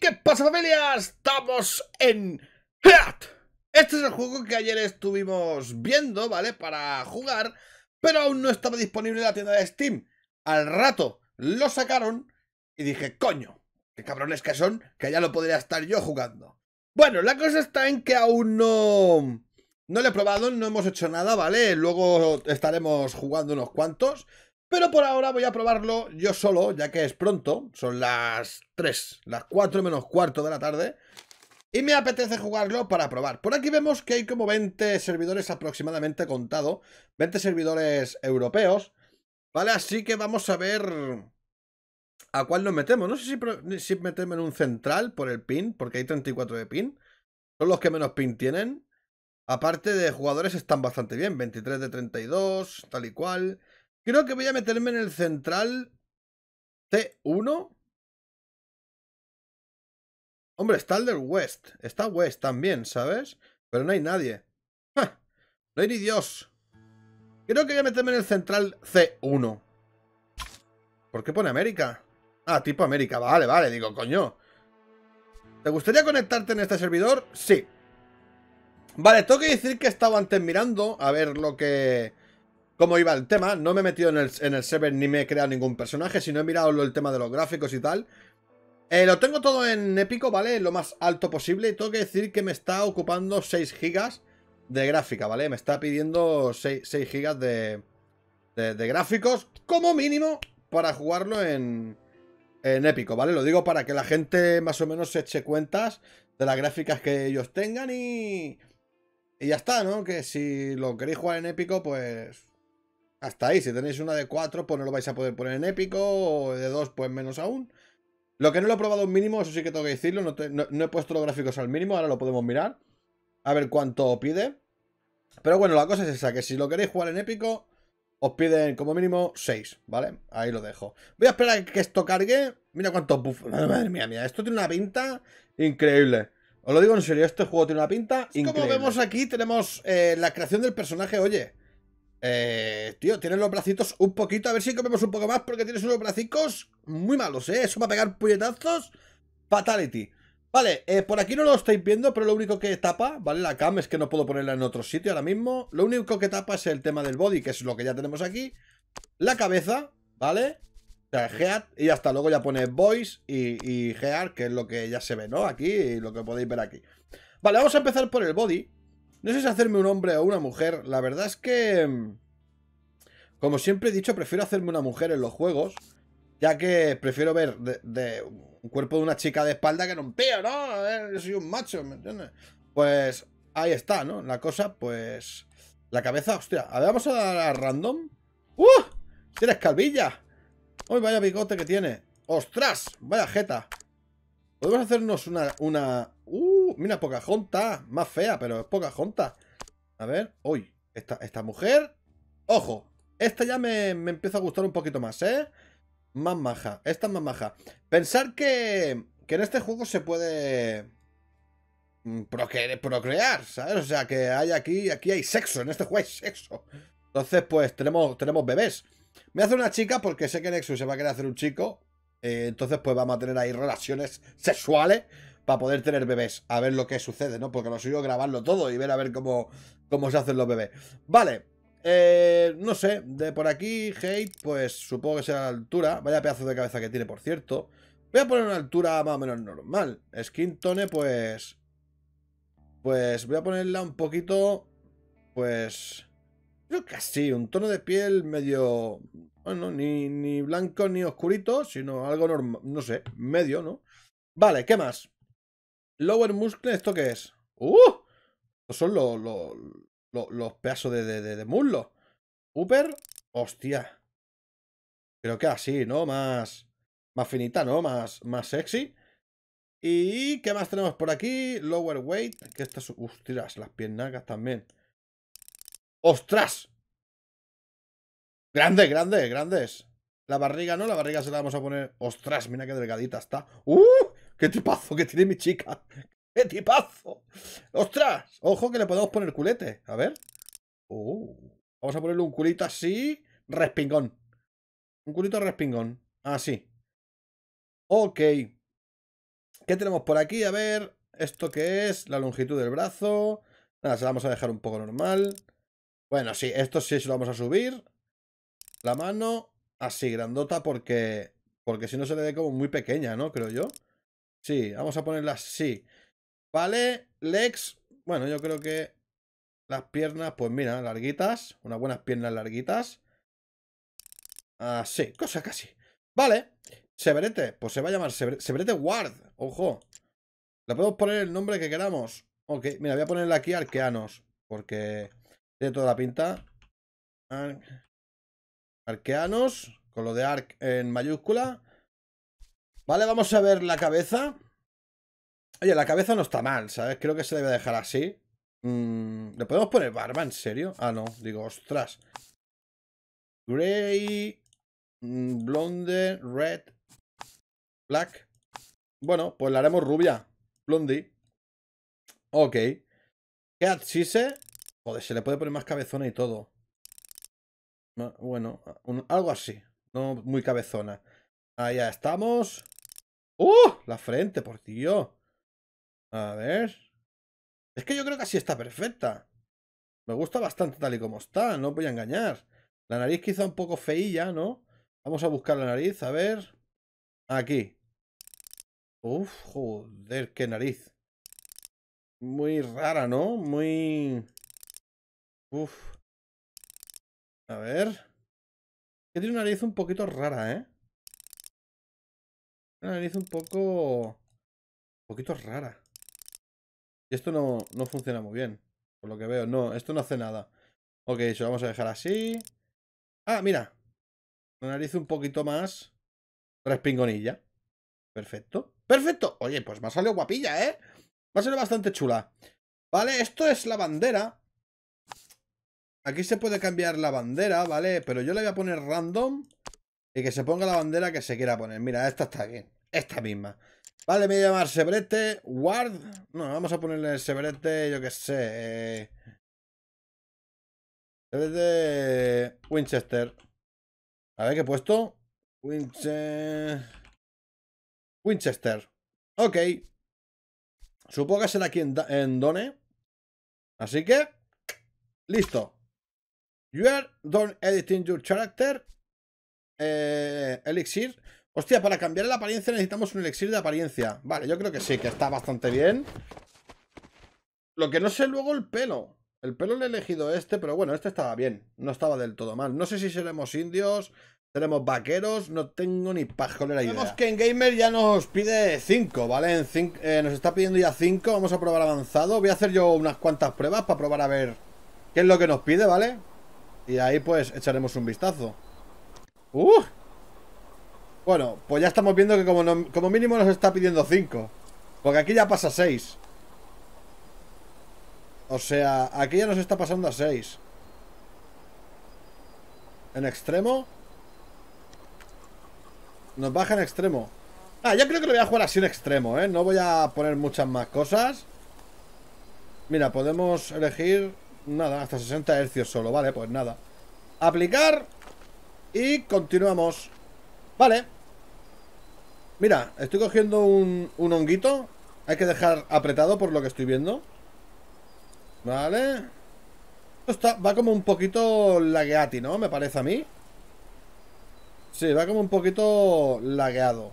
qué pasa familia? Estamos en Heat. Este es el juego que ayer estuvimos viendo, ¿vale? Para jugar, pero aún no estaba disponible en la tienda de Steam. Al rato lo sacaron y dije, coño, qué cabrones que son, que ya lo podría estar yo jugando. Bueno, la cosa está en que aún no... No lo he probado, no hemos hecho nada, ¿vale? Luego estaremos jugando unos cuantos. Pero por ahora voy a probarlo yo solo, ya que es pronto. Son las 3, las 4 menos cuarto de la tarde. Y me apetece jugarlo para probar. Por aquí vemos que hay como 20 servidores aproximadamente contado. 20 servidores europeos. Vale, así que vamos a ver a cuál nos metemos. No sé si, si metemos en un central por el pin, porque hay 34 de pin. Son los que menos pin tienen. Aparte de jugadores están bastante bien. 23 de 32, tal y cual. Creo que voy a meterme en el central C1. Hombre, está el del West. Está West también, ¿sabes? Pero no hay nadie. No hay ni Dios. Creo que voy a meterme en el central C1. ¿Por qué pone América? Ah, tipo América. Vale, vale. Digo, coño. ¿Te gustaría conectarte en este servidor? Sí. Vale, tengo que decir que estaba antes mirando a ver lo que cómo iba el tema. No me he metido en el, en el server ni me he creado ningún personaje, sino he mirado el tema de los gráficos y tal. Eh, lo tengo todo en épico, ¿vale? Lo más alto posible. Y tengo que decir que me está ocupando 6 gigas de gráfica, ¿vale? Me está pidiendo 6, gigas de, de, gráficos, como mínimo, para jugarlo en, en épico, ¿vale? Lo digo para que la gente más o menos se eche cuentas de las gráficas que ellos tengan y... Y ya está, ¿no? Que si lo queréis jugar en épico, pues hasta ahí, si tenéis una de 4, pues no lo vais a poder poner en épico, o de 2, pues menos aún. Lo que no lo he probado en mínimo, eso sí que tengo que decirlo, no, he puesto los gráficos al mínimo, ahora lo podemos mirar. A ver cuánto pide. Pero bueno, la cosa es esa, que si lo queréis jugar en épico, os piden como mínimo 6, ¿vale? Ahí lo dejo. Voy a esperar a que esto cargue. Mira cuántos buffos. Madre mía, mía, esto tiene una pinta increíble. Os lo digo en serio, este juego tiene una pinta increíble. Como vemos aquí, tenemos eh, la creación del personaje, oye. Eh, tío, tienes los bracitos un poquito. A ver si comemos un poco más porque tienes unos bracitos muy malos, ¿eh? Eso va a pegar puñetazos. Fatality. Vale, eh, por aquí no lo estáis viendo, pero lo único que tapa, ¿vale? La cam es que no puedo ponerla en otro sitio ahora mismo. Lo único que tapa es el tema del body, que es lo que ya tenemos aquí. La cabeza, ¿vale? O sea, Head, y hasta luego ya pone voice y, y Head, que es lo que ya se ve, ¿no? Aquí, y lo que podéis ver aquí. Vale, vamos a empezar por el body. No sé si hacerme un hombre o una mujer. La verdad es que... Mm, como siempre he dicho, prefiero hacerme una mujer en los juegos. Ya que prefiero ver de, un cuerpo de una chica de espalda que no un tío, ¿no? Yo soy un macho, ¿me entiendes? Pues ahí está, ¿no? La cosa, pues... La cabeza, hostia. A ver, vamos a dar a random. ¡Uh! ¡Tienes calvilla! ¡Uy, vaya bigote que tiene! ¡Ostras! Vaya jeta. Podemos hacernos una... una... ¡Uh! Mira, Pocahontas. Más fea, pero es Pocahontas. A ver. Uy. Esta, esta mujer... Ojo. Esta ya me, me empieza a gustar un poquito más, ¿eh? Más maja. Esta es más maja. Pensar que... Que en este juego se puede... Mm, procrear, ¿sabes? O sea, que hay aquí... Aquí hay sexo. En este juego hay sexo. Entonces, pues, tenemos, tenemos bebés. Me hace una chica porque sé que Nexus se va a querer hacer un chico. Eh, entonces, pues vamos a tener ahí relaciones sexuales para poder tener bebés. A ver lo que sucede, ¿no? Porque lo suyo grabarlo todo y ver a ver cómo, cómo se hacen los bebés. Vale. Eh, no sé, de por aquí, hate, pues supongo que será la altura. Vaya pedazo de cabeza que tiene, por cierto. Voy a poner una altura más o menos normal. Skin tone, pues... Pues voy a ponerla un poquito... Pues... Creo que así, un tono de piel medio bueno, ni, ni blanco ni oscurito, sino algo normal, no sé, medio, ¿no? Vale, ¿qué más? Lower muscle, ¿esto qué es? ¡Uh! Estos son los, los, los, pedazos de, de, de, muslo. Upper, hostia. Creo que así, ¿no? Más, más finita, ¿no? Más, más sexy. ¿Y qué más tenemos por aquí? Lower weight, que estas... Hostias, las piernas también. ¡Ostras! Grandes, grandes, grandes. La barriga, ¿no? La barriga se la vamos a poner... ¡Ostras! Mira qué delgadita está. ¡Uh! ¡Qué tipazo que tiene mi chica! ¡Qué tipazo! ¡Ostras! Ojo que le podemos poner culete. A ver. ¡Uh! Vamos a ponerle un culito así. Respingón. Un culito respingón. Así. Ok. ¿Qué ¿Qué tenemos por aquí? A ver, ¿esto qué es? La longitud del brazo. Nada, se la vamos a dejar un poco normal. Bueno, sí, esto sí se lo vamos a subir. La mano así, grandota, porque... Porque si no se le ve como muy pequeña, ¿no? Creo yo. Sí, vamos a ponerla así. Vale, legs. Bueno, yo creo que las piernas, pues mira, larguitas. Unas buenas piernas larguitas. Así, cosa casi. Vale. Severete, pues se va a llamar Severete Ward. Ojo. Le podemos poner el nombre que queramos. Ok, mira, voy a ponerle aquí Arqueanos. Porque tiene toda la pinta. Arqueanos. Con lo de Arc en mayúscula. Vale, vamos a ver la cabeza. Oye, la cabeza no está mal, ¿sabes? Creo que se debe dejar así. Mm, ¿Le podemos poner barba? ¿En serio? Ah, no. Digo, ostras. Grey. Mm, blonde. Red. Black. Bueno, pues la haremos rubia. Blondie. Ok. Cat Sise. Joder, se le puede poner más cabezona y todo. Bueno, algo así. No muy cabezona. Ahí ya estamos. ¡Uh! La frente, por Dios. A ver. Es que yo creo que así está perfecta. Me gusta bastante tal y como está, no voy a engañar. La nariz quizá un poco feilla, ¿no? Vamos a buscar la nariz, a ver. Aquí. Uf, joder, qué nariz. Muy rara, ¿no? Muy... Uf. A ver. Que tiene una nariz un poquito rara, ¿eh? Una nariz un poco... Un poquito rara. Y esto no, no funciona muy bien. Por lo que veo. No, esto no hace nada. Ok, eso vamos a dejar así. Ah, mira. Una nariz un poquito más respingonilla. Perfecto. ¡Perfecto! Oye, pues me ha salido guapilla, ¿eh? Me ha salido bastante chula. Vale, esto es la bandera. Aquí se puede cambiar la bandera, ¿vale? Pero yo le voy a poner random y que se ponga la bandera que se quiera poner. Mira, esta está bien. Esta misma. Vale, me voy a llamar Sebrete Ward. No, vamos a ponerle Sebrete, yo qué sé. Eh... Sebrete Winchester. A ver qué he puesto. Winchester. Winchester. Ok. Supongo que será aquí en, en Done. Así que. Listo. You are done editing your character. Eh, elixir. Hostia, para cambiar la apariencia necesitamos un elixir de apariencia. Vale, yo creo que sí, que está bastante bien. Lo que no sé luego el pelo. El pelo le he elegido este, pero bueno, este estaba bien. No estaba del todo mal. No sé si seremos indios, seremos vaqueros, no tengo ni pajolera idea. Vemos que en Gamer ya nos pide 5, ¿vale? Eh, nos está pidiendo ya 5, vamos a probar avanzado. Voy a hacer yo unas cuantas pruebas para probar a ver qué es lo que nos pide, ¿vale? Y ahí pues echaremos un vistazo. ¡Uh! Bueno, pues ya estamos viendo que como, mínimo nos está pidiendo 5. Porque aquí ya pasa 6. O sea, aquí ya nos está pasando a 6. En extremo. Nos baja en extremo. Ah, yo creo que lo voy a jugar así en extremo, ¿eh? No voy a poner muchas más cosas. Mira, podemos elegir... Nada, hasta 60 Hz solo. Vale, pues nada. Aplicar. Y continuamos. Vale. Mira, estoy cogiendo un, un honguito. Hay que dejar apretado por lo que estoy viendo. Vale. Esto está, va como un poquito lagueati, ¿no? Me parece a mí. Sí, va como un poquito lagueado.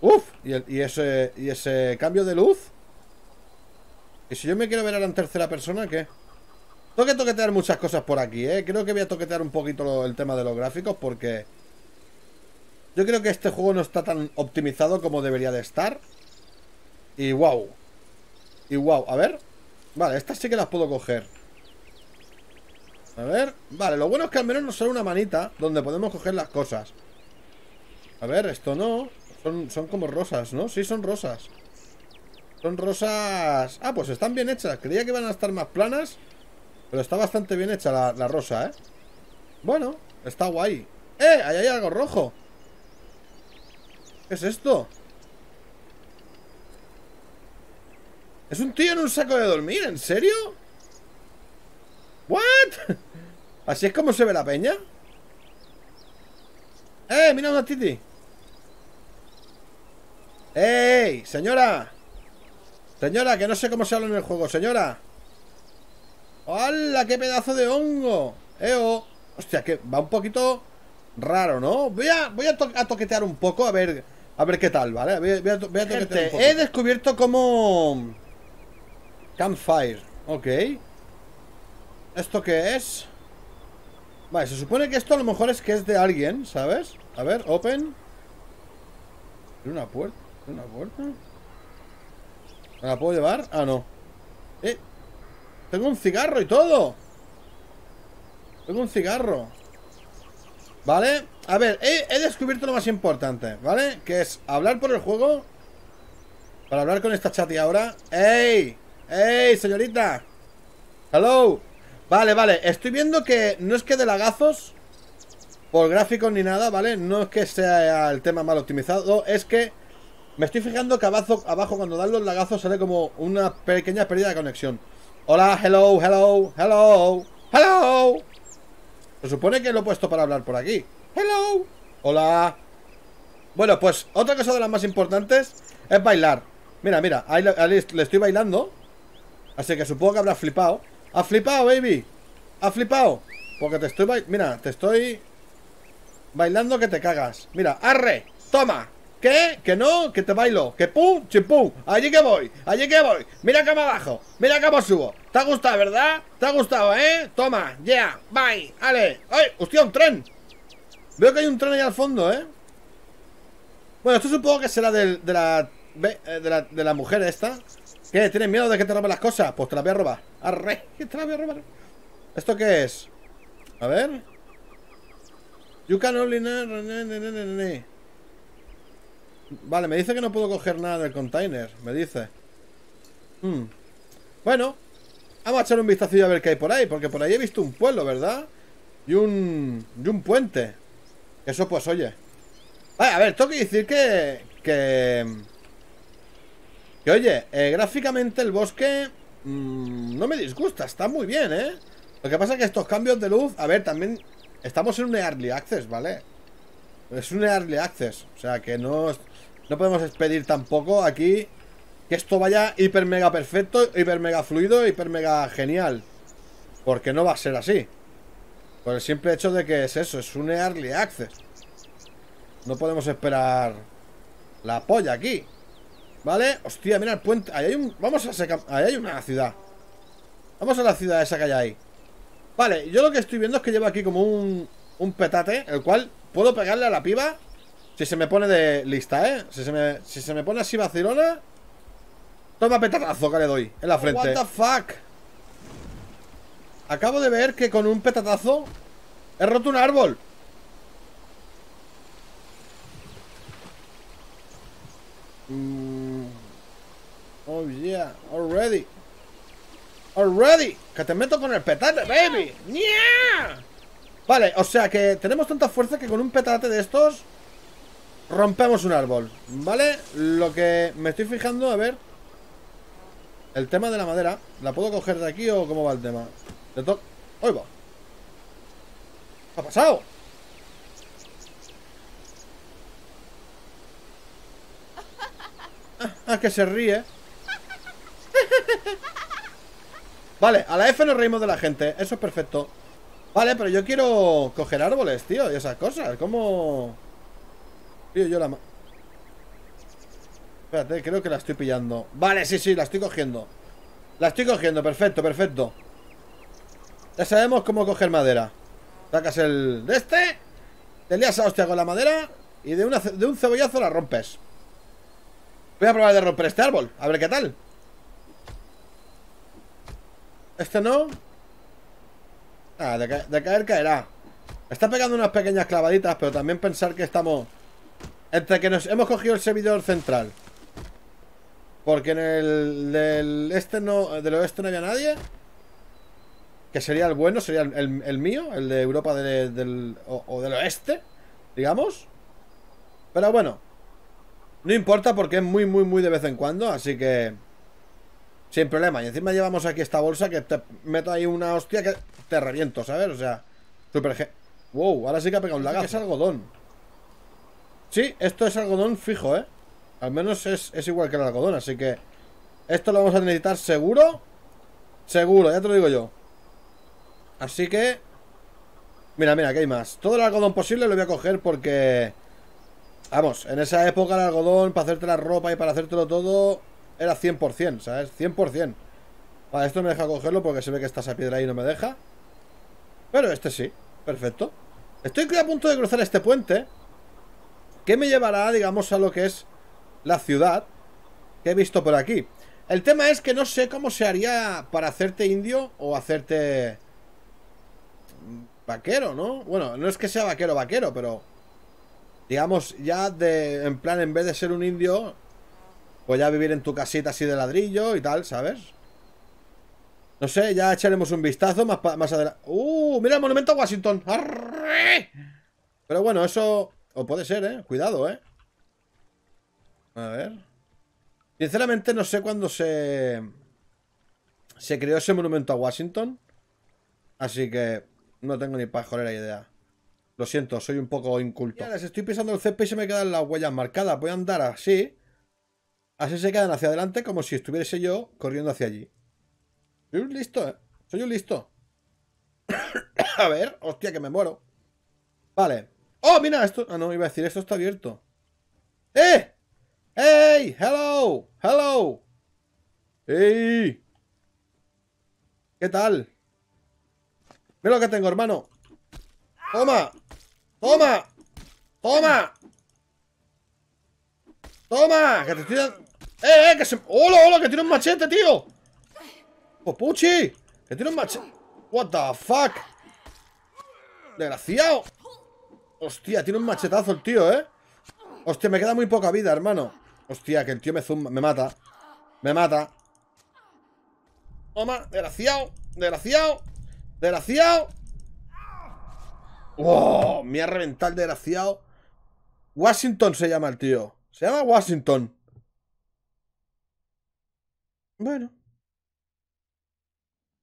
Uf, y, ese, y ese cambio de luz. ¿Y si yo me quiero ver ahora en tercera persona, qué? Tengo que toquetear muchas cosas por aquí, ¿eh? Creo que voy a toquetear un poquito el tema de los gráficos porque... Yo creo que este juego no está tan optimizado como debería de estar. Y wow. Y wow, a ver. Vale, estas sí que las puedo coger. A ver. Vale, lo bueno es que al menos nos sale una manita donde podemos coger las cosas. A ver, esto no. Son, son como rosas, ¿no? Sí, son rosas. Son rosas... Ah, pues están bien hechas. Creía que iban a estar más planas. Pero está bastante bien hecha la, la rosa, ¿eh? Bueno, está guay. ¡Eh! Ahí hay algo rojo. ¿Qué es esto? ¿Es un tío en un saco de dormir? ¿En serio? ¿What? ¿Así es como se ve la peña? ¡Eh! Mira una titi ¡Ey! Señora. Señora, que no sé cómo se habla en el juego, señora. ¡Hala! ¡Qué pedazo de hongo! ¡Eo! Hostia, que va un poquito raro, ¿no? Voy a, voy a, toquetear un poco a ver a ver qué tal, ¿vale? Voy, a, toquetear un poco. He descubierto como... Campfire, ok. ¿Esto qué es? Vale, se supone que esto a lo mejor es que es de alguien, ¿sabes? A ver, open. ¿Tiene una puerta? ¿Tiene una puerta? ¿Me la puedo llevar? Ah, no. Eh, tengo un cigarro y todo. Tengo un cigarro. ¿Vale? A ver, he, descubierto lo más importante, ¿vale? Que es hablar por el juego. Para hablar con esta chat y ahora. ¡Ey! ¡Ey, señorita! ¡Hello! Vale, vale. Estoy viendo que no es que de lagazos por gráficos ni nada, ¿vale? No es que sea el tema mal optimizado, es que me estoy fijando que abajo, abajo cuando dan los lagazos sale como una pequeña pérdida de conexión. Hola, hello, hello, hello, hello. Se supone que lo he puesto para hablar por aquí. Hello. Hola. Bueno, pues otra cosa de las más importantes es bailar. Mira, mira, ahí le, le estoy bailando. Así que supongo que habrá flipado. ¿Has flipado, baby? ¿Has flipado? Porque te estoy... Mira, te estoy... Bailando que te cagas. Mira, arre. Toma. ¿Qué? ¿Que no? ¿Que te bailo? ¿Que pum? Chipum. Allí que voy. Allí que voy. Mira cómo abajo. Mira cómo subo. ¿Te ha gustado, verdad? ¿Te ha gustado, eh? Toma. Yeah. Bye. Ale. ¡Ay! ¡Hostia, un tren! Veo que hay un tren ahí al fondo, ¿eh? Bueno, esto supongo que será de, la, eh, de, la, de la mujer esta ¿Qué? ¿Tienes miedo de que te robe las cosas? Pues te las voy a robar Arre, te las voy a robar ¿Esto qué es? A ver You can only... Vale, me dice que no puedo coger nada del container. Me dice. Hmm. Bueno, vamos a echar un vistacillo a ver qué hay por ahí. Porque por ahí he visto un pueblo, ¿verdad? Y un, y un puente. Eso pues, oye. Vale, a ver, tengo que decir que... Que... Que oye, eh, gráficamente el bosque... Mmm, no me disgusta, está muy bien, ¿eh? Lo que pasa es que estos cambios de luz... A ver, también... Estamos en un early access, ¿vale? Es un early access. O sea, que no... No podemos pedir tampoco aquí que esto vaya hiper mega perfecto, hiper mega fluido, hiper mega genial. Porque no va a ser así. Por el simple hecho de que es eso, es un early access. No podemos esperar la polla aquí. ¿Vale? Hostia, mira el puente. Ahí hay un. Vamos a sacar. Ahí hay una ciudad. Vamos a la ciudad esa que hay ahí. Vale, yo lo que estoy viendo es que lleva aquí como un, un petate, el cual puedo pegarle a la piba si se me pone de lista, ¿eh? Si se me, si se me pone así vacilona Toma petatazo que le doy En la frente What the fuck Acabo de ver que con un petatazo He roto un árbol mm. Oh yeah Already Already Que te meto con el petate, baby yeah. Vale, o sea que tenemos tanta fuerza que con un petate de estos Rompemos un árbol, ¿vale? Lo que me estoy fijando, a ver El tema de la madera ¿La puedo coger de aquí o cómo va el tema? De to ¡Ahí va! ¿Qué ha pasado? Ah, ah, que se ríe Vale, a la F nos reímos de la gente Eso es perfecto Vale, pero yo quiero coger árboles, tío Y esas cosas, ¿cómo...? Yo la... Espérate, creo que la estoy pillando. Vale, sí, sí, la estoy cogiendo. La estoy cogiendo, perfecto, perfecto. Ya sabemos cómo coger madera. Sacas el... de este Te lías a hostia con la madera Y de un cebollazo la rompes. Voy a probar de romper este árbol A ver qué tal. Este no. Ah, de, de caer caerá. Está pegando unas pequeñas clavaditas Pero también pensar que estamos entre que nos hemos cogido el servidor central. Porque en el del este no del oeste no había nadie. Que sería el bueno, sería el, mío El de Europa del, o, del oeste Digamos. Pero bueno No importa porque es muy muy muy de vez en cuando Así que Sin problema, y encima llevamos aquí esta bolsa Que te meto ahí una hostia que te reviento, ¿sabes? O sea, super Wow, ahora sí que ha pegado un lagazo. Es algodón Sí, esto es algodón fijo, ¿eh? Al menos es, es igual que el algodón, así que... Esto lo vamos a necesitar seguro. Seguro, ya te lo digo yo. Así que... Mira, mira, que hay más. Todo el algodón posible lo voy a coger porque... Vamos, en esa época el algodón para hacerte la ropa y para hacértelo todo era 100%, ¿sabes? 100%. Vale, esto me deja cogerlo porque se ve que está esa piedra ahí y no me deja. Pero este sí, perfecto. Estoy a punto de cruzar este puente. Que me llevará, digamos, a lo que es la ciudad que he visto por aquí. El tema es que no sé cómo se haría para hacerte indio o hacerte vaquero, ¿no? Bueno, no es que sea vaquero, vaquero, pero digamos, ya de, en plan, en vez de ser un indio, pues ya vivir en tu casita así de ladrillo y tal, ¿sabes? No sé, ya echaremos un vistazo más, más adelante. ¡Uh! Mira el monumento a Washington. Pero bueno, eso... O puede ser, ¿eh? Cuidado, ¿eh? A ver. Sinceramente no sé cuándo se... Se creó ese monumento a Washington. Así que no tengo ni pajolera idea. Lo siento, soy un poco inculto. les estoy pisando el césped y se me quedan las huellas marcadas. Voy a andar así. Así se quedan hacia adelante como si estuviese yo corriendo hacia allí. Soy un listo, ¿eh? Soy un listo. a ver, hostia, que me muero. Vale. ¡Oh, mira! Esto... Ah, no, iba a decir, esto está abierto. ¡Eh! ¡Hey! ¡Hello! ¡Hello! ¡Hey! ¿Qué tal? Mira lo que tengo, hermano. ¡Toma! ¡Toma! ¡Toma! ¡Toma! Que te estoy ¡Eh, eh! ¡Que se... ¡Hola, hola! ¡Que tiene un machete, tío! ¡Popuchi! ¡Que tiene un machete! ¡What the fuck! ¡Desgraciado! Hostia, tiene un machetazo el tío, ¿eh? Hostia, me queda muy poca vida, hermano Hostia, que el tío me zumba, me mata Me mata Toma, desgraciado Desgraciado Desgraciado ¡Oh! Me ha reventado el desgraciado. Washington se llama el tío. Se llama Washington. Bueno.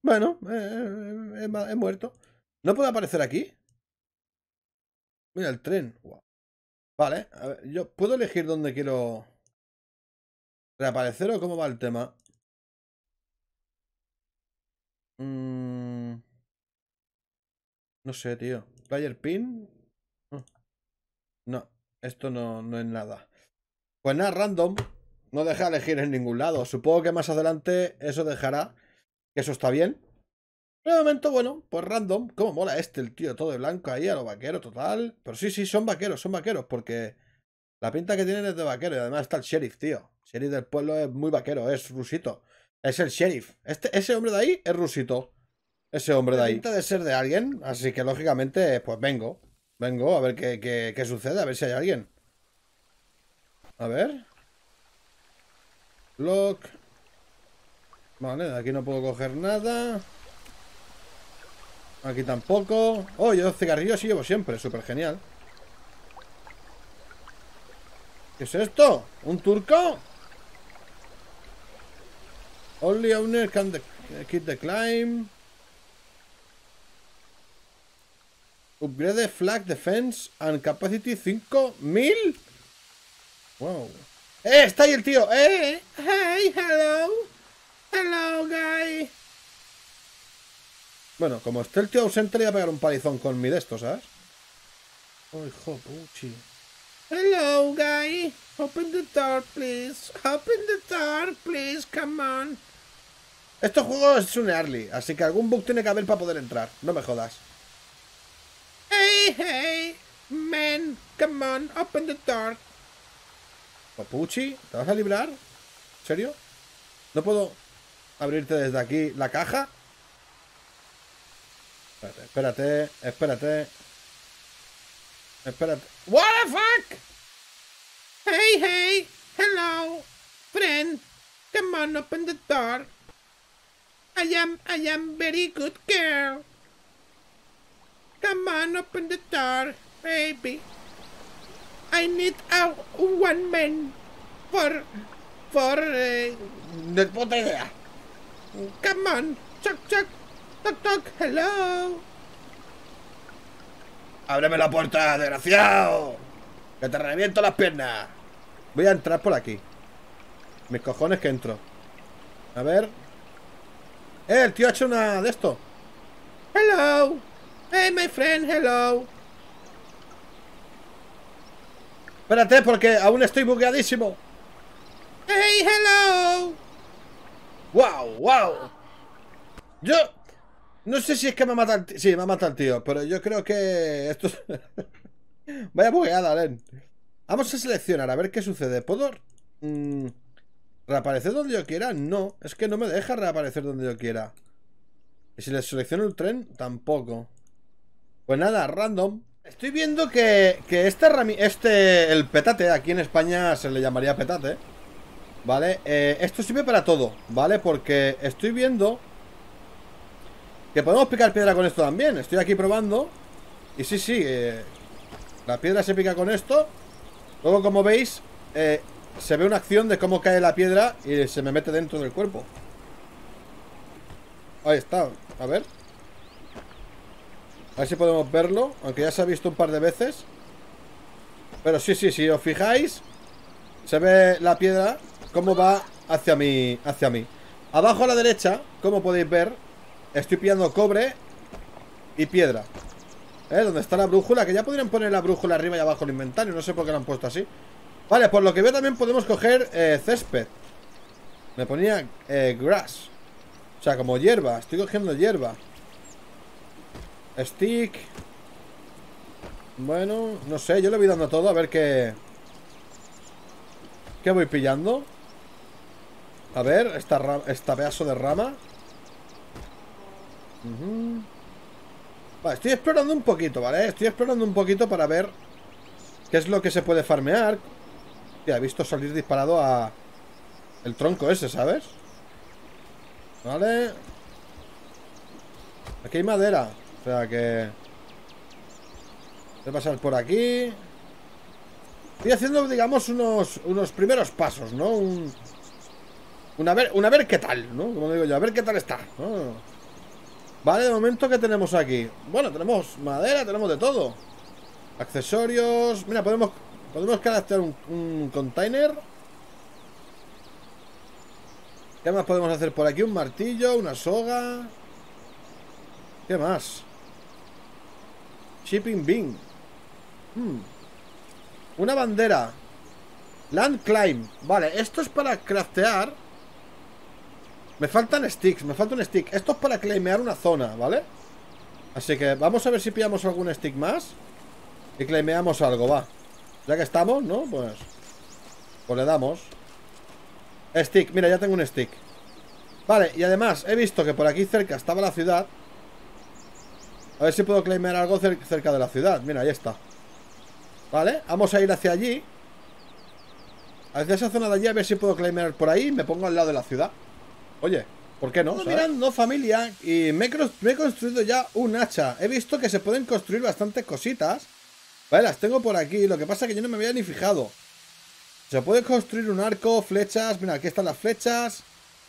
Bueno, eh, eh, he muerto. ¿No puede aparecer aquí? Mira, el tren. Vale, a ver, yo puedo elegir dónde quiero reaparecer o cómo va el tema. Mm. No sé, tío. Player pin. No, esto no, no es nada. Pues nada, random. No deja elegir en ningún lado. Supongo que más adelante eso dejará. Que eso está bien. De momento, bueno, pues random. ¿Cómo mola este, el tío? Todo de blanco ahí, a lo vaquero, total. Pero sí, sí, son vaqueros, son vaqueros. Porque la pinta que tienen es de vaquero. Y además está el sheriff, tío. El sheriff del pueblo es muy vaquero, es rusito. Es el sheriff. Este, ese hombre de ahí es rusito. Ese hombre de ahí. Pinta de ser de alguien, así que lógicamente, pues vengo. Vengo a ver qué, qué, sucede, a ver si hay alguien. A ver. Lock. Vale, aquí no puedo coger nada. Aquí tampoco. Oh, yo cigarrillos sí llevo siempre, súper genial. ¿Qué es esto? ¿Un turco? Only owner can keep the climb. Upgrade Flag Defense and Capacity 5000. Wow. ¡Eh! Está ahí el tío. ¡Eh! ¡Hey! ¡Hello! ¡Hello, guy! Bueno, como esté el tío ausente, le voy a pegar un palizón con mi de estos, ¿sabes? ¡Oh, hijo puchi! Hello, guy. Open the door, please. Open the door, please. Come on. Este juego es un early, así que algún bug tiene que haber para poder entrar. No me jodas. Hey, hey, man, come on, open the door. Papuchi, ¿te vas a librar? ¿En serio? ¿No puedo abrirte desde aquí la caja? Espérate, espérate, espérate. Espérate. What the fuck? Hey, hey, hello, friend. Come on, open the door. I am, I am very good girl. Come on, open the door, baby. I need a one man for for uh, no puta idea. Come on, chuck chuck, toc toc, hello. Ábreme la puerta, desgraciado. Que te reviento las piernas. Voy a entrar por aquí. Mis cojones que entro. A ver. Eh, el tío ha hecho una de esto. Hello. Hey, my friend, hello. Espérate, porque aún estoy bugueadísimo. Hey, hello. Wow, wow. Yo no sé si es que me mata el tío. Sí, me mata el tío, pero yo creo que esto es... Vaya bugueada, Len. Vamos a seleccionar, a ver qué sucede. ¿Puedo mm, reaparecer donde yo quiera? No, es que no me deja reaparecer donde yo quiera. Y si le selecciono el tren, tampoco. Pues nada, random. Estoy viendo que, que este, este, el petate, aquí en España se le llamaría petate. ¿Vale? Eh, esto sirve para todo, ¿vale? Porque estoy viendo que podemos picar piedra con esto también. Estoy aquí probando. Y sí, sí, eh, la piedra se pica con esto. Luego, como veis, eh, se ve una acción de cómo cae la piedra y se me mete dentro del cuerpo. Ahí está, a ver. A ver si podemos verlo, aunque ya se ha visto un par de veces. Pero sí, sí, si os fijáis, se ve la piedra cómo va hacia mí, hacia mí. Abajo a la derecha, como podéis ver, estoy pillando cobre y piedra. ¿Eh? Donde está la brújula, que ya podrían poner la brújula arriba y abajo el inventario, no sé por qué lo han puesto así. Vale, por lo que veo también podemos coger eh, césped. Me ponía eh, grass. O sea, como hierba, estoy cogiendo hierba. Stick. Bueno, no sé, yo le voy dando todo a ver qué... ¿Qué voy pillando? A ver, esta, esta pedazo de rama. Vale, estoy explorando un poquito, ¿vale? Estoy explorando un poquito para ver qué es lo que se puede farmear. Ya, he visto salir disparado a... El tronco ese, ¿sabes? Vale. Aquí hay madera. O sea que... Voy a pasar por aquí. Estoy haciendo, digamos, unos, unos primeros pasos, ¿no? Un, una ver, una ver qué tal, ¿no? Como digo yo, a ver qué tal está. Vale, de momento, ¿qué tenemos aquí? Bueno, tenemos madera, tenemos de todo. Accesorios. Mira, podemos, podemos craftear un, un container. ¿Qué más podemos hacer por aquí? Un martillo, una soga. ¿Qué más? Shipping Bean. Hmm. Una bandera. Land Climb. Vale, esto es para craftear. Me faltan sticks, me falta un stick. Esto es para claimear una zona, ¿vale? Así que vamos a ver si pillamos algún stick más. Y claimeamos algo, va. Ya que estamos, ¿no? Pues... Pues le damos. Stick, mira, ya tengo un stick. Vale, y además he visto que por aquí cerca estaba la ciudad. A ver si puedo claimear algo cerca de la ciudad. Mira, ahí está. Vale, vamos a ir hacia allí. Hacia esa zona de allí a ver si puedo claimear por ahí. Me pongo al lado de la ciudad. Oye, ¿por qué no? mirando familia y me he, construido ya un hacha. He visto que se pueden construir bastantes cositas. Vale, las tengo por aquí. Lo que pasa es que yo no me había ni fijado. Se puede construir un arco, flechas. Mira, aquí están las flechas.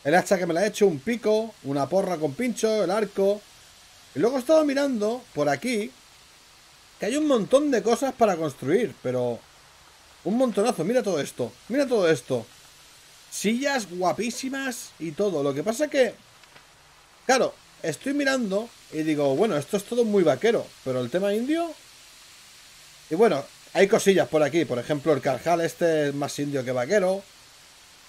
El hacha que me la he hecho, un pico, una porra con pincho, el arco. Y luego he estado mirando por aquí que hay un montón de cosas para construir, pero... Un montonazo, mira todo esto, mira todo esto. Sillas guapísimas y todo. Lo que pasa que... Claro, estoy mirando y digo, bueno, esto es todo muy vaquero, pero el tema indio... Y bueno, hay cosillas por aquí, por ejemplo, el carjal este es más indio que vaquero.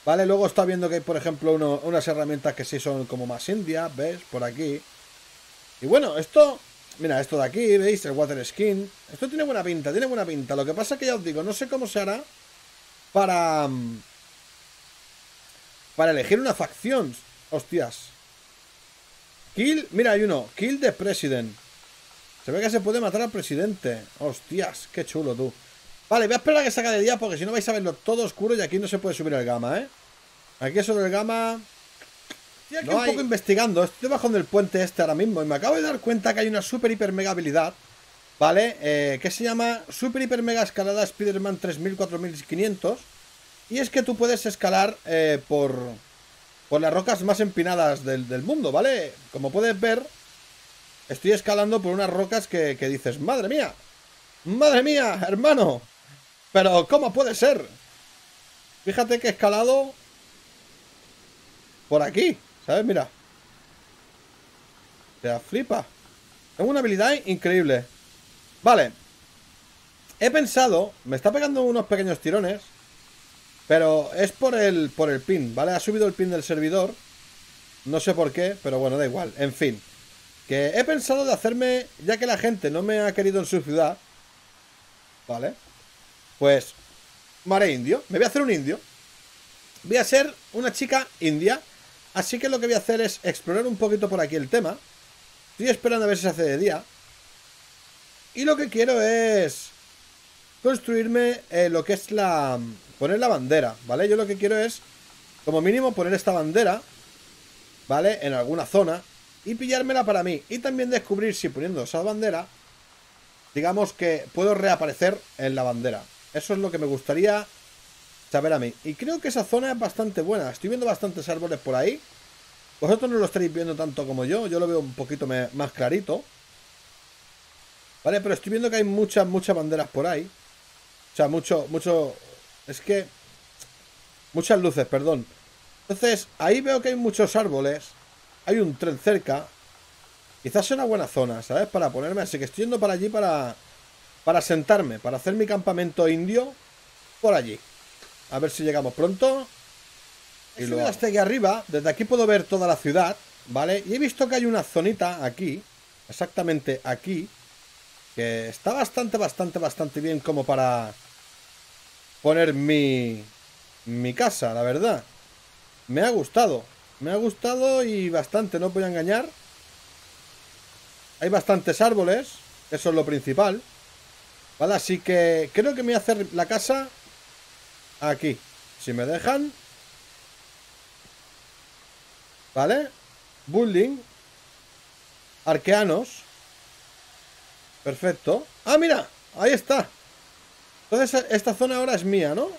Vale, luego está viendo que hay, por ejemplo, unas herramientas que sí son como más india, ¿ves? Por aquí. Y bueno, esto... Mira, esto de aquí, ¿veis? El water skin. Esto tiene buena pinta, tiene buena pinta. Lo que pasa es que ya os digo, no sé cómo se hará para... Para elegir una facción. Hostias. Kill... Mira, hay uno. Kill the president. Se ve que se puede matar al presidente. Hostias, qué chulo tú. Vale, voy a esperar a que salga de día porque si no vais a verlo todo oscuro y aquí no se puede subir el gama, ¿eh? Aquí solo el gama... Estoy aquí un poco investigando. Estoy debajo del puente este ahora mismo y me acabo de dar cuenta que hay una super hiper mega habilidad. ¿Vale? Eh, que se llama Super Hiper Mega Escalada Spider-Man 3000-4500. Y es que tú puedes escalar eh, por, por las rocas más empinadas del, del, mundo, ¿vale? Como puedes ver, estoy escalando por unas rocas que, que dices, ¡Madre mía! ¡Madre mía, hermano! Pero, ¿cómo puede ser? Fíjate que he escalado por aquí, ¿sabes? Mira. Te flipa. Tengo una habilidad increíble. Vale. He pensado, me está pegando unos pequeños tirones, pero es por el, por el pin, ¿vale? Ha subido el pin del servidor. No sé por qué, pero bueno, da igual. En fin. Que he pensado de hacerme, ya que la gente no me ha querido en su ciudad, ¿vale? Pues, mare indio. Me voy a hacer un indio. Voy a ser una chica india. Así que lo que voy a hacer es explorar un poquito por aquí el tema. Estoy esperando a ver si se hace de día. Y lo que quiero es construirme eh, lo que es la... Poner la bandera, ¿vale? Yo lo que quiero es, como mínimo, poner esta bandera, ¿vale? En alguna zona y pillármela para mí. Y también descubrir si poniendo esa bandera, digamos que puedo reaparecer en la bandera. Eso es lo que me gustaría saber a mí. Y creo que esa zona es bastante buena. Estoy viendo bastantes árboles por ahí. Vosotros no lo estaréis viendo tanto como yo. Yo lo veo un poquito más clarito. Vale, pero estoy viendo que hay muchas, muchas banderas por ahí. O sea, mucho, mucho... Es que... Muchas luces, perdón. Entonces, ahí veo que hay muchos árboles. Hay un tren cerca. Quizás sea una buena zona, ¿sabes? Para ponerme. Así que estoy yendo para allí para... Para sentarme. Para hacer mi campamento indio. Por allí. A ver si llegamos pronto. Y luego hasta aquí arriba. Desde aquí puedo ver toda la ciudad. ¿Vale? Y he visto que hay una zonita aquí. Exactamente aquí. Que está bastante, bastante, bastante bien como para poner mi, mi casa, la verdad. Me ha gustado. Me ha gustado y bastante, no voy a engañar. Hay bastantes árboles. Eso es lo principal. Vale, así que creo que me voy a hacer la casa aquí. Si me dejan. ¿Vale? Building. Arqueanos. Perfecto. Ah, mira, ahí está. Entonces esta zona ahora es mía, ¿no?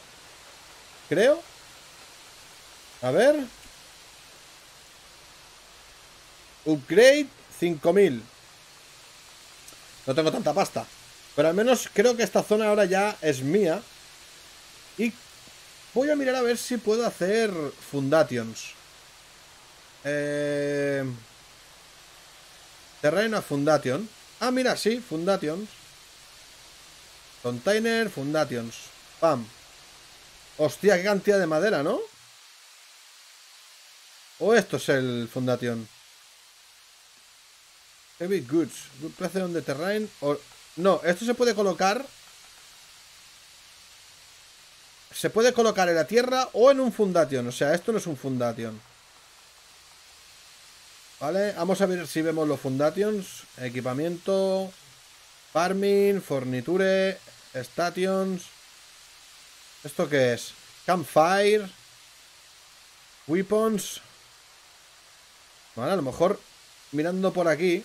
Creo. A ver. Upgrade 5000. No tengo tanta pasta. Pero al menos creo que esta zona ahora ya es mía. Y voy a mirar a ver si puedo hacer Fundations. Eh... Terreno Fundation. Ah, mira, sí, Fundations. Container, Fundations. Pam. Hostia, qué cantidad de madera, ¿no? ¿O esto es el Fundation? Heavy Goods. Good place on terrain. No, esto se puede colocar... Se puede colocar en la tierra o en un Fundation. O sea, esto no es un Fundation. Vale, vamos a ver si vemos los Fundations. Equipamiento, Farming, Forniture, Stations. ¿Esto qué es? Campfire. Weapons. Vale, a lo mejor mirando por aquí.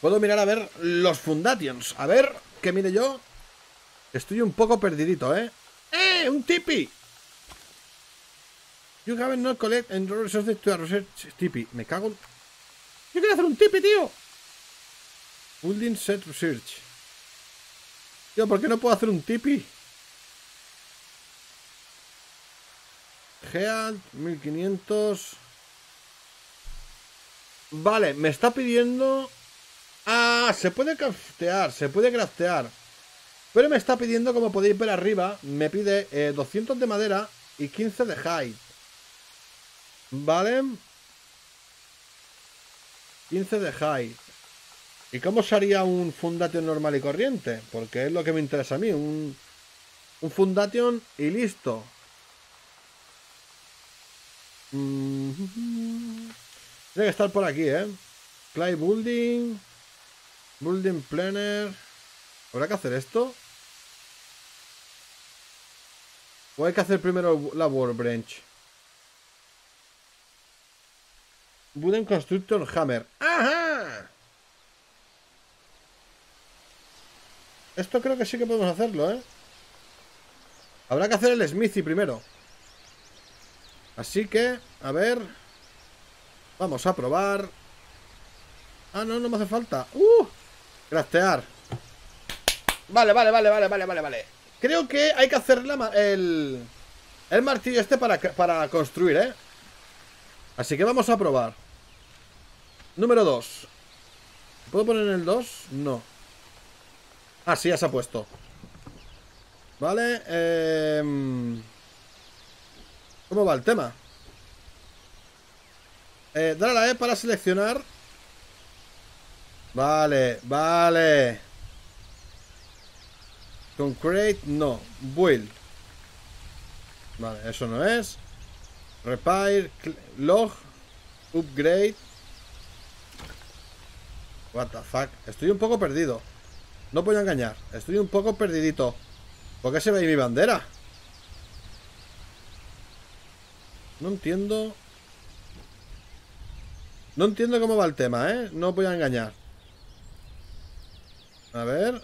Puedo mirar a ver los Fundations. A ver, que mire yo. Estoy un poco perdidito, ¿eh? ¡Eh! ¡Un tipi! You haven't not collect and resources to a research tipi. Me cago en... Yo quiero hacer un tipi, tío. Building set research. Tío, ¿por qué no puedo hacer un tipi? Geal 1500. Vale, me está pidiendo... Ah, se puede craftear, se puede craftear. Pero me está pidiendo, como podéis ver arriba, me pide 200 eh, de madera y 15 de hide. Vale. 15 de high. ¿Y cómo sería un Fundation normal y corriente? Porque es lo que me interesa a mí. Un, un Fundation y listo. Mm. Tiene que estar por aquí, ¿eh? Clay Building. Building Planner. ¿Habrá que hacer esto? ¿O hay que hacer primero la Workbench? Wooden Constructor Hammer. ¡Ajá! Esto creo que sí que podemos hacerlo, ¿eh? Habrá que hacer el Smithy primero. Así que, a ver... Vamos a probar... Ah, no, no me hace falta. ¡Uh! Craftear. Vale, vale, vale, vale, vale, vale, vale. Creo que hay que hacer el, el martillo este para, para construir, ¿eh? Así que vamos a probar. Número 2. ¿Puedo poner en el 2? No. Ah, sí, ya se ha puesto. Vale. Eh... ¿Cómo va el tema? Eh, dale a la E para seleccionar. Vale, vale. Concrete, no. Build. Vale, eso no es. Repair, log, upgrade. What the fuck. Estoy un poco perdido. No voy a engañar. Estoy un poco perdidito. ¿Por qué se ve ahí mi bandera? No entiendo. No entiendo cómo va el tema, ¿eh? No voy a engañar. A ver.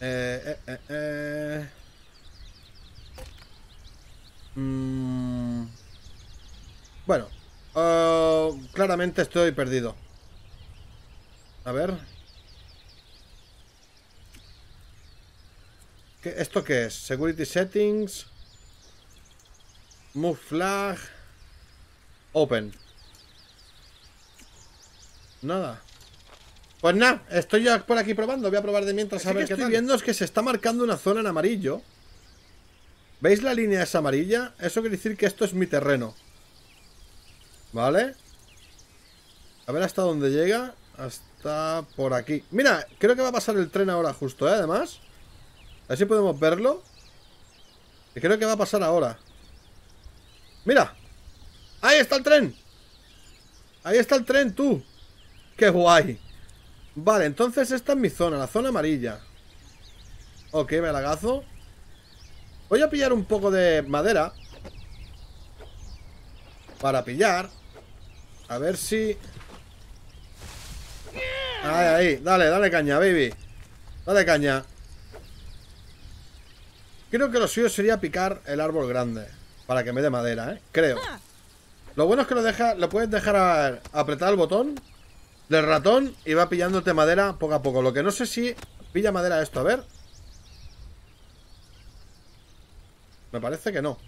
Eh, eh, eh, eh. Mm. Bueno. Uh, claramente estoy perdido. A ver. ¿Qué, ¿Esto qué es? Security settings. Move flag. Open. Nada. Pues nada, estoy ya por aquí probando. Voy a probar de mientras a ver que estoy viendo es que se está marcando una zona en amarillo. ¿Veis la línea esa amarilla? Eso quiere decir que esto es mi terreno. ¿Vale? A ver hasta dónde llega. Hasta por aquí. Mira, creo que va a pasar el tren ahora justo, ¿eh? Además. A ver si podemos verlo. Y creo que va a pasar ahora. ¡Mira! ¡Ahí está el tren! Ahí está el tren, tú. ¡Qué guay! Vale, entonces esta es mi zona, la zona amarilla. Ok, me lagazo. Voy a pillar un poco de madera. Para pillar. A ver si... Ahí, ahí. Dale, dale caña, baby. Dale caña. Creo que lo suyo sería picar el árbol grande. Para que me dé madera, ¿eh? Creo. Lo bueno es que lo, puedes dejar apretar el botón del ratón y va pillándote madera poco a poco. Lo que no sé si pilla madera esto. A ver. Me parece que no.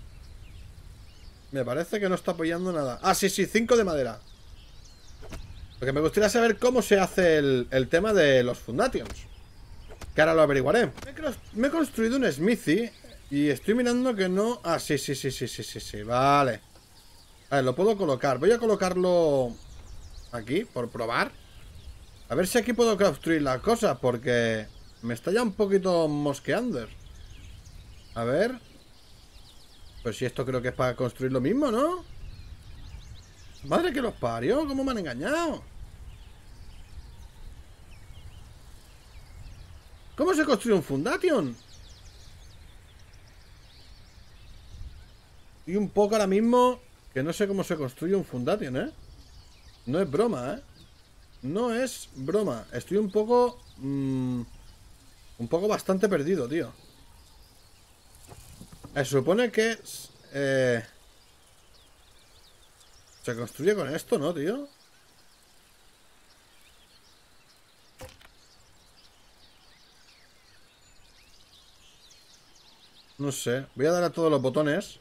Me parece que no está apoyando nada. Ah, sí, sí, 5 de madera. Porque me gustaría saber cómo se hace el, tema de los Fundations. Que ahora lo averiguaré. Me he construido un Smithy y estoy mirando que no... Ah, sí, sí, sí, sí, sí, sí, sí, vale. A ver, lo puedo colocar. Voy a colocarlo aquí, por probar. A ver si aquí puedo construir la cosa, porque me está ya un poquito mosqueando. A ver. Si esto creo que es para construir lo mismo, ¿no? Madre que los parió, ¿cómo me han engañado? ¿Cómo se construye un Fundation? Y un poco ahora mismo que no sé cómo se construye un Fundation, ¿eh? No es broma, ¿eh? No es broma. Estoy un poco... Mm, un poco bastante perdido, tío. Se supone que... Eh, se construye con esto, ¿no, tío? No sé. Voy a dar a todos los botones.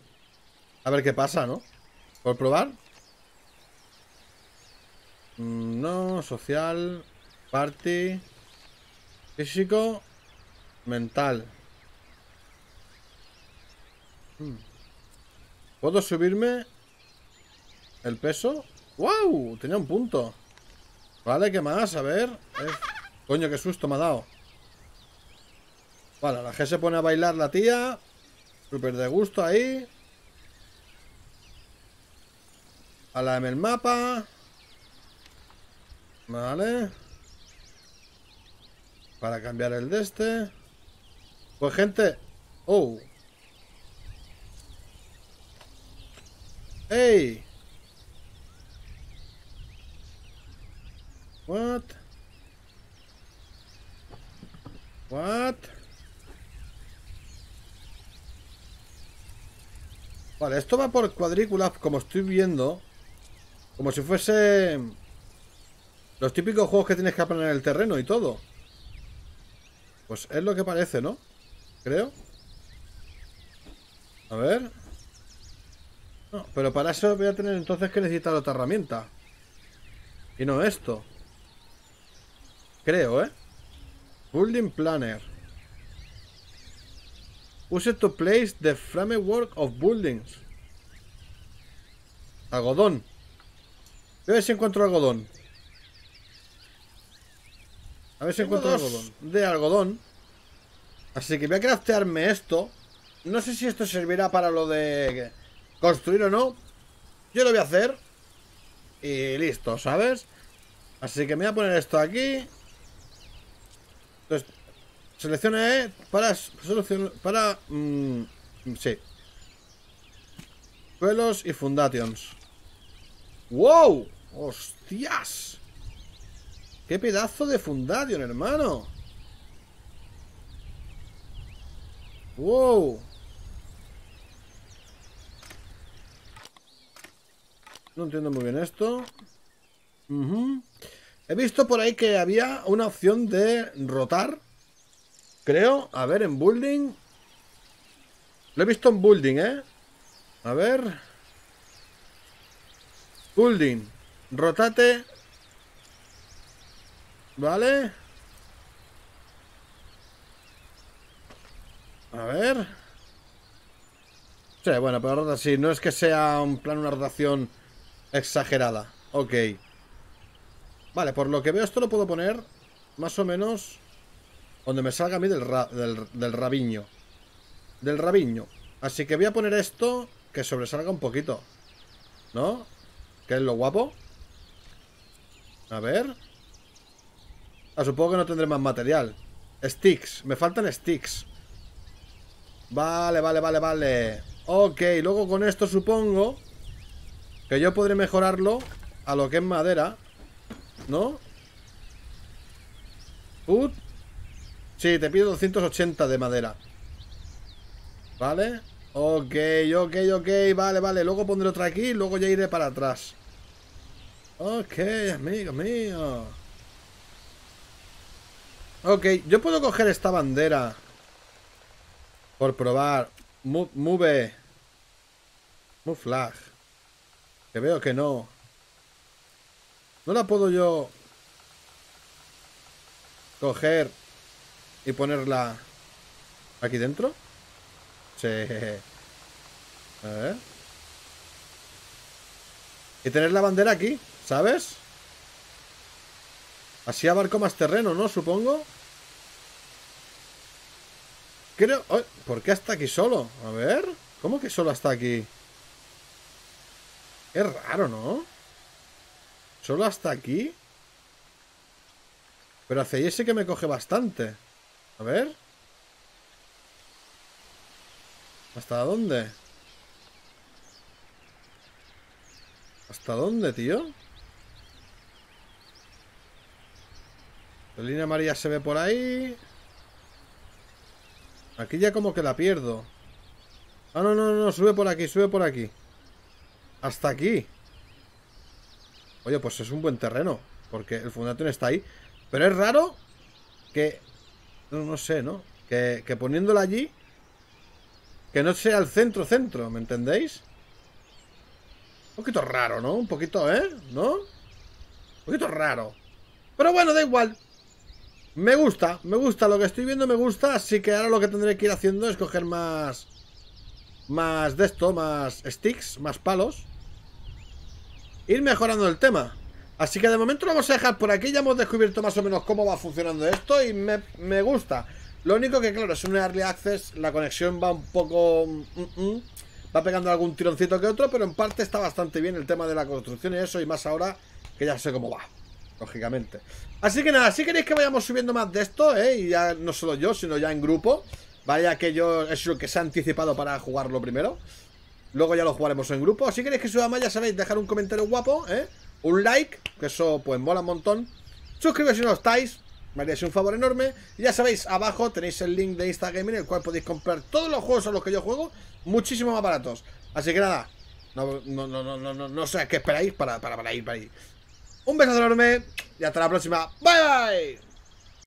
A ver qué pasa, ¿no? ¿Por probar? Mm, no, social, party, físico, mental. Hmm. ¿Puedo subirme el peso? ¡Wow! Tenía un punto. Vale, ¿qué más? A ver. Coño, qué susto me ha dado. Vale, la G se pone a bailar la tía. Súper de gusto ahí. A la M el mapa. Vale. Para cambiar el de este. Pues gente. Oh. ¡Ey! What? What? Vale, esto va por cuadrículas, como estoy viendo. Como si fuese Los típicos juegos que tienes que aplanar el terreno y todo. Pues es lo que parece, ¿no? Creo. A ver. No, pero para eso voy a tener entonces que necesitar otra herramienta. Y no esto. Creo, ¿eh? Building Planner. Use to place the framework of buildings. Algodón. Voy a ver si encuentro algodón. A ver si encuentro algodón. De algodón. Así que voy a craftearme esto. No sé si esto servirá para lo de construir o no. Yo lo voy a hacer. Y listo, ¿sabes? Así que me voy a poner esto aquí. Entonces, seleccione para para mm, sí. Suelos y fundations. ¡Wow! ¡Hostias! ¡Qué pedazo de fundation, hermano! ¡Wow! No entiendo muy bien esto. He visto por ahí que había una opción de rotar. Creo. A ver, en building. Lo he visto en building, ¿eh? A ver. Building. Rotate. Vale. A ver. Sí, bueno, pero así. No es que sea un plan, una rotación exagerada. Ok. Vale, por lo que veo esto lo puedo poner más o menos donde me salga a mí del, del, rabiño. Del rabiño. Así que voy a poner esto que sobresalga un poquito. ¿No? ¿Qué es lo guapo? A ver. Ah, supongo que no tendré más material. Sticks. Me faltan sticks. Vale, vale, vale, vale. Ok, luego con esto supongo que yo podré mejorarlo a lo que es madera. ¿No? Put. Sí, te pido 280 de madera. ¿Vale? Ok, ok, ok, vale, vale. Luego pondré otra aquí y luego ya iré para atrás. Ok, amigo mío. Ok, yo puedo coger esta bandera. Por probar. Move. Move flag. Que veo que no. ¿No la puedo yo coger y ponerla aquí dentro? Sí. A ver. Y tener la bandera aquí, ¿sabes? Así abarco más terreno, ¿no? Supongo. Creo... ¿Por qué hasta aquí solo? A ver. ¿Cómo que solo hasta aquí? Es raro, ¿no? Solo hasta aquí. Pero hacia ahí sí que me coge bastante. A ver. ¿Hasta dónde? ¿Hasta dónde, tío? La línea amarilla se ve por ahí. Aquí ya como que la pierdo. Ah, no, no, no, sube por aquí, sube por aquí. Hasta aquí. Oye, pues es un buen terreno. Porque el fundatorio está ahí. Pero es raro que... No, no sé, ¿no? Que, que poniéndola allí que no sea el centro-centro, ¿me entendéis? Un poquito raro, ¿no? Un poquito, ¿eh? ¿No? Un poquito raro. Pero bueno, da igual. Me gusta, me gusta. Lo que estoy viendo me gusta. Así que ahora lo que tendré que ir haciendo es coger más... Más de esto, más sticks, más palos. Ir mejorando el tema. Así que de momento lo vamos a dejar por aquí. Ya hemos descubierto más o menos cómo va funcionando esto y me, me gusta. Lo único que, claro, es un Early Access, la conexión va un poco... Mm, mm, va pegando algún tironcito que otro, pero en parte está bastante bien el tema de la construcción y eso, y más ahora que ya sé cómo va, lógicamente. Así que nada, si queréis que vayamos subiendo más de esto, ¿eh? Y ya no solo yo, sino ya en grupo, vaya que yo es lo que se ha anticipado para jugarlo primero. Luego ya lo jugaremos en grupo. Si queréis que suba más, ya sabéis, dejar un comentario guapo, ¿eh? Un like, que eso pues mola un montón. Suscribiros si no estáis, me haríais un favor enorme. Y ya sabéis, abajo tenéis el link de Instagram en el cual podéis comprar todos los juegos a los que yo juego muchísimo más baratos. Así que nada, no, no, no, no, no, no sé qué esperáis para, para, para ir para ahí. Un beso enorme. y hasta la próxima. Bye bye.